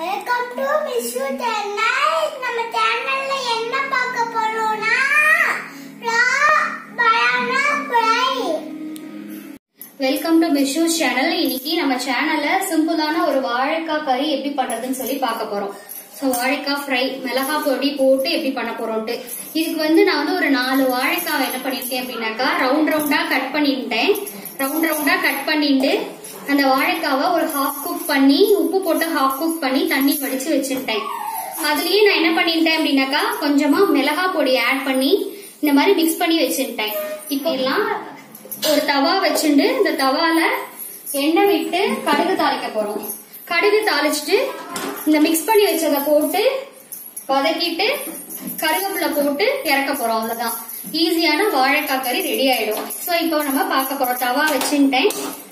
Welcome to Mishu channel நம்ம சேனல்ல என்ன பார்க்க போறோம்னா வெல்கம் டு மிஷு சேனல் இன்னைக்கு நம்ம சேனல்ல சிம்பிளான ஒரு வாழைக்காய் கறி எப்படி பண்றதுன்னு சொல்லி பார்க்க போறோம். ஸோ வாழைக்காய் ஃப்ரை மிளகா பொடி போட்டு எப்படி பண்ண போறோம்ட்டு. இதுக்கு வந்து நான் வந்து ஒரு நாலு வாழைக்காவை என்ன பண்ணிருக்கேன் அப்படின்னாக்கா ரவுண்ட் ரவுண்டா கட் பண்ணிட்டேன். ரவுண்ட் ரவுண்டா கட் பண்ணிட்டு அந்த வாழைக்காவை ஒரு ஹாஃப் குக் பண்ணி உப்பு போட்டு ஹாஃப் குக் பண்ணி தண்ணி வடிச்சு வச்சுட்டேன் அதுலயே நான் என்ன பண்ணிட்டேன் அப்படின்னாக்கா கொஞ்சமா மிளகா பொடி ஆட் பண்ணி இந்த மாதிரி மிக்ஸ் பண்ணி வச்சுட்டேன் இப்போ எல்லாம் ஒரு தவா வச்சுட்டு இந்த தவால எண்ணெய் விட்டு கடுகு தாளிக்க போறோம். கடுகு தாளிச்சுட்டு இந்த மிக்ஸ் பண்ணி வச்சதை போட்டு வதக்கிட்டு கருவேப்பிலை போட்டு இறக்க போறோம் அவ்வளவுதான். ஈஸியான வாழைக்காய் கறி ரெடி ஆயிடும். சோ இப்போ நம்ம பார்க்க போறோம். தவா வச்சுட்டேன்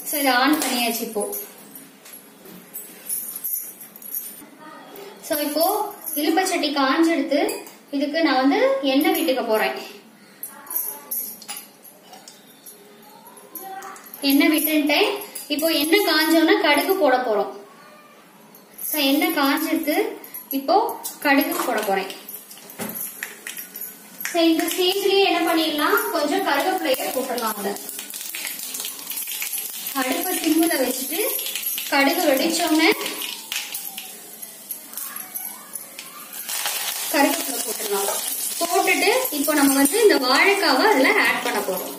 சோ இதை ஆன் பண்ணியாச்சு இப்போ. சோ இப்போ இலுப்பச்சட்டி காஞ்செடுத்து இதுக்கு நான் வந்து எண்ணெய் வீட்டுக்கு போறேன். எண்ணெய் விட்டுட்டேன் இப்போ எண்ணெய் காஞ்சோன்னா கடுகு போட போறோம். So, எண்ணெய் காஞ்சிருக்கு இப்போ கடுகு போட போறேன். So, இந்த ஸ்டேஜ்லயே என்ன பண்ணிடலாம்? கொஞ்சம் கருவேப்பிலைய போட்டுடலாம் அதுல அடுப்பை சிம்முல வச்சுட்டு கடுகு வெடிச்சோடனே கருவேப்பிலை போட்டுடலாம். போட்டுட்டு இப்போ நம்ம வந்து இந்த வாழைக்காவை அதுல ஆட் பண்ண போறோம்.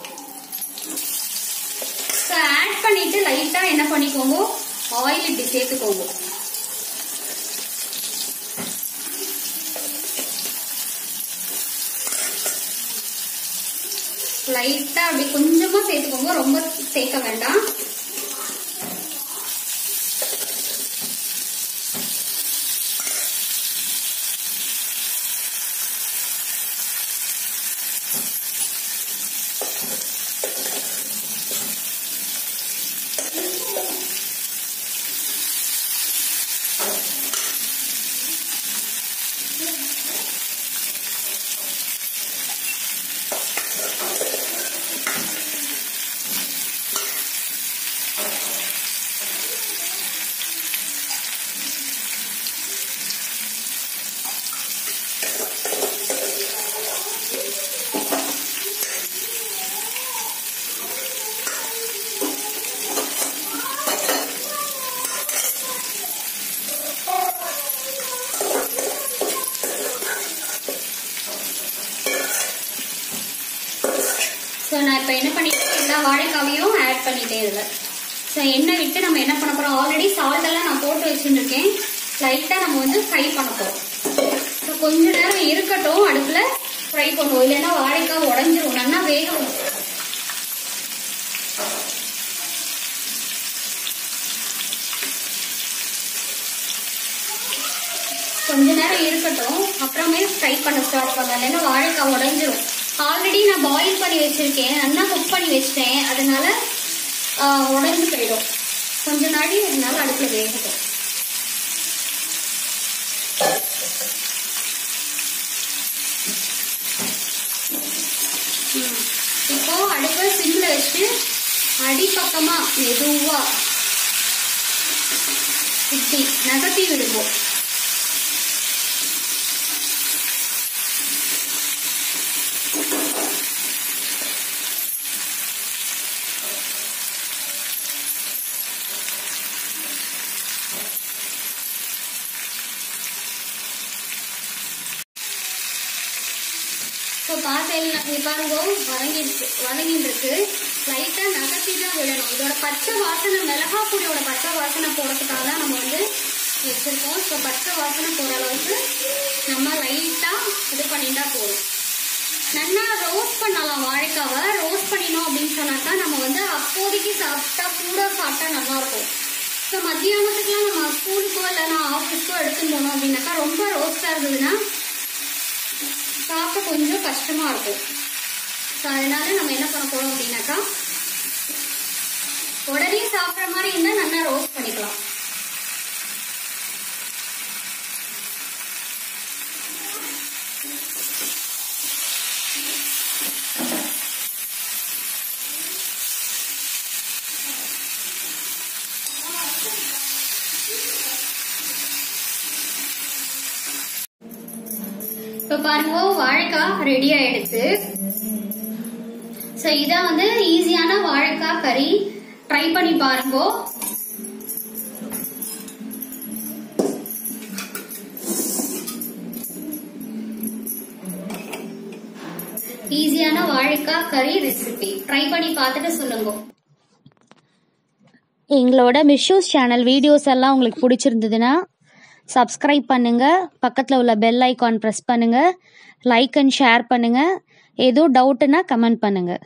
ஸோ ஆட் பண்ணிட்டு லைட்டா என்ன பண்ணிக்கோங்க? ஆயில் இப்படி சேர்த்துக்கோங்க. லைட்டா அப்படி கொஞ்சமா சேர்த்துக்கோங்க. ரொம்ப சேர்க்க வேண்டாம். ஸோ நான் இப்போ என்ன பண்ணிட்டேன் எல்லா வாழைக்காவையும் ஆட் பண்ணிட்டேன் இதில். ஸோ எண்ணெய் விட்டு நம்ம என்ன பண்ண போகிறோம் ஆல்ரெடி சால்ட்டெல்லாம் நான் போட்டு வச்சுருக்கேன் லைட்டாக நம்ம வந்து ஃப்ரை பண்ண போகிறோம் ஸோ கொஞ்ச நேரம் இருக்கட்டும் அடுப்பில் ஃப்ரை பண்ணுவோம். இல்லைன்னா வாழைக்காய் உடஞ்சிரும். நல்லா வேகும் கொஞ்ச நேரம் இருக்கட்டும். அப்புறமே ஃப்ரை பண்ண ஸ்டார்ட் பண்ணலாம். இல்லைன்னா வாழைக்காய் உடஞ்சிரும். ஆல்ரெடி நான் பாயில் பண்ணி வச்சிருக்கேன். நல்லா குக் பண்ணி வச்சிட்டேன். அதனால ஆஹ், போயிடும். கொஞ்ச நாடி அதனால அடுப்புல வேகட்டும். இப்போ அடுப்பை சிம்ல வச்சு அடிப்பக்கமா மெதுவா இப்படி நகர்த்தி விடுவோம். இப்போ பார்த்தேன் நீ பாருங்க வதங்கிடுச்சு வதங்கிட்டு இருக்கு நகர்த்தி தான் விடணும். இதோட பச்சை வாசனை மிளகா பொடியோட பச்சை வாசனை போடுறதுக்காக தான் நம்ம வந்து வச்சிருக்கோம். ஸோ பச்சை வாசனை போகிற அளவுக்கு நம்ம லைட்டாக இது பண்ணிட்டா போதும். நல்லா ரோஸ்ட் பண்ணலாம் வாழைக்காவை. ரோஸ்ட் பண்ணினோம் அப்படின்னு சொன்னாக்கா நம்ம வந்து அப்போதைக்கு சாப்பிட்டா கூட சாப்பிட்டா நல்லாயிருக்கும். ஸோ மத்தியானத்துக்குலாம் நம்ம ஸ்கூலுக்கோ இல்லைன்னா ஆஃபீஸ்க்கோ எடுத்துன்னு போனோம் அப்படின்னாக்கா ரொம்ப ரோஸ்ட்டாக இருந்ததுன்னா சாப்பிட கொஞ்சம் கஷ்டமா இருக்கும் ஸோ அதனால நம்ம என்ன பண்ண போறோம் அப்படின்னாக்கா உடனே சாப்பிட்ற மாதிரி இருந்தால் நல்லா ரோஸ்ட் பண்ணிக்கலாம். பாருங்க வாழைக்காய் ரெடி ஆயிடுச்சு. ஸோ இதான் வந்து ஈஸியான வாழைக்காய் கறி ட்ரை பண்ணி பாருங்க. ஈஸியான வாழைக்காய் கறி ரெசிபி ட்ரை பண்ணி பார்த்துட்டு சொல்லுங்க. எங்களோட மிஷ்யூஸ் சேனல் வீடியோஸ் எல்லாம் உங்களுக்கு பிடிச்சிருந்ததுன்னா சப்ஸ்கிரைப் பண்ணுங்கள் பக்கத்தில் உள்ள பெல் ஐக்கான் ப்ரெஸ் பண்ணுங்கள் லைக் அண்ட் ஷேர் பண்ணுங்கள் எதுவும் டவுட்டுன்னா கமெண்ட் பண்ணுங்கள்